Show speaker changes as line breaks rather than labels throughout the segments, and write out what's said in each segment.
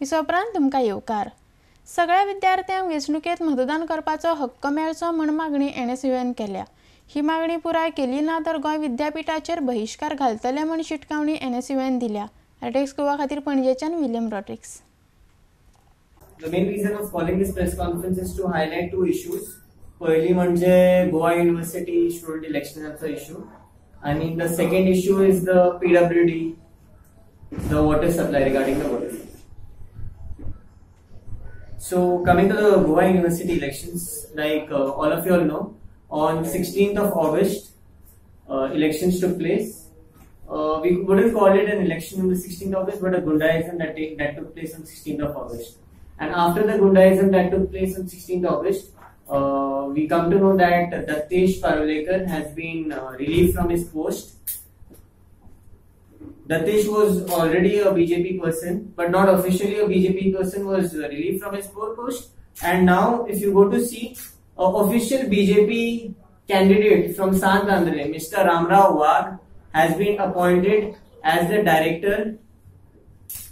विसोपरांत तुमकां येवकार. सगळ्या विद्यार्थ्यांक वेंचणुकेत मतदान करपाचो हक्क मेळचो म्हण मागणी एन एस युएन केल्या. ही मागणी पुराय केली ना तर गोंय विद्यापीठाचेर बहिश्कार घालतले म्हण शिटकावणी एन एस युएन दिल्या. आरटेक्स गोवा खातीर पणजेच्यान William Rodrigues
The main reason of calling this press conference is to highlight two issues. पहिली म्हणजे गोवा युनिव्हर्सिटी स्टुडंट इलेक्शनचा इश्यू आणि the second issue is the PWD the water supply regarding the water So coming to the Goa University elections, like uh, all of you all know, on 16th of August, uh, elections took place. Uh, we wouldn't call it an election on the 16th of August, but a Gundaism that, take, that took place on 16th of August. And after the Gundaism that took place on 16th August, uh, we come to know that Dattesh Parulekar has been uh, relieved from his post. Dattesh was already a BJP person, but not officially a BJP person, was relieved from his post. And now, if you go to see, a official BJP candidate from Sant Andre, Mr. Ramrao Wagh, has been appointed as the director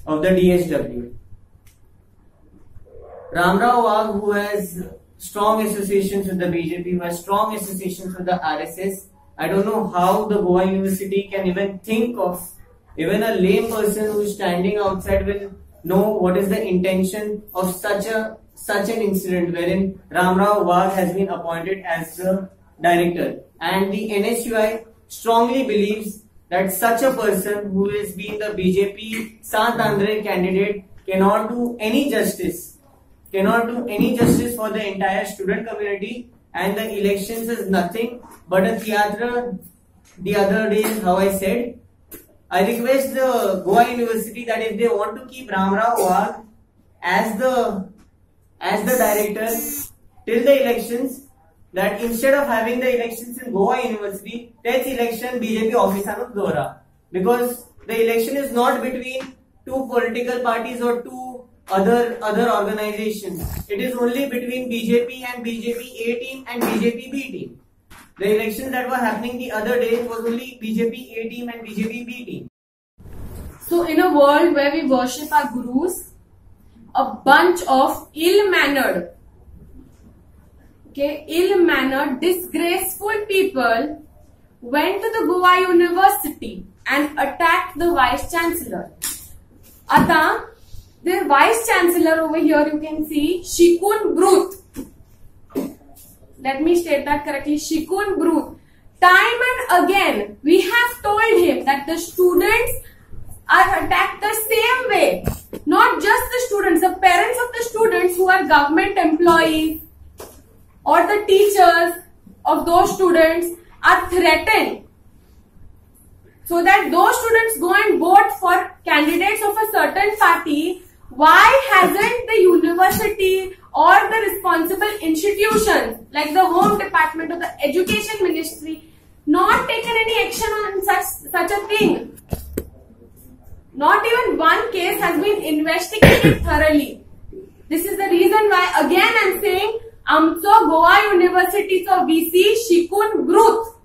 of the DSW. Ramrao Wagh, who has strong associations with the BJP, who has strong associations with the RSS, I don't know how the Goa University can even think of even a lame person who is standing outside will know what is the intention of such a such an incident wherein Ramrao Wagh has been appointed as the director. And the NSUI strongly believes that such a person who has been the BJP Sant Andre candidate cannot do any justice, cannot do any justice for the entire student community and the elections is nothing but a theatre the other day how I said I request the Goa University that if they want to keep Ramrao as the as the director till the elections, that instead of having the elections in Goa University, take election BJP office of Dora. Because the election is not between two political parties or two other other organizations. It is only between BJP and BJP A team and BJP B team. The elections that were happening the other day was only BJP A team and BJP B team.
So, in a world where we worship our gurus, a bunch of ill-mannered, okay, ill-mannered, disgraceful people went to the Goa University and attacked the Vice Chancellor. Ata, the Vice Chancellor over here you can see, Shikun Bruth. Let me state that correctly, Shikun Bruth. Time and again, we have told him that the students are attacked the same way. Not just the students, the parents of the students who are government employees or the teachers of those students are threatened so that those students go and vote for candidates of a certain party. Why hasn't the university or the responsible institution, like the home department or the education ministry not taken any action on such such a thing. Not even one case has been investigated thoroughly. This is the reason why again I'm saying Amcho Goa University so VC Shikun group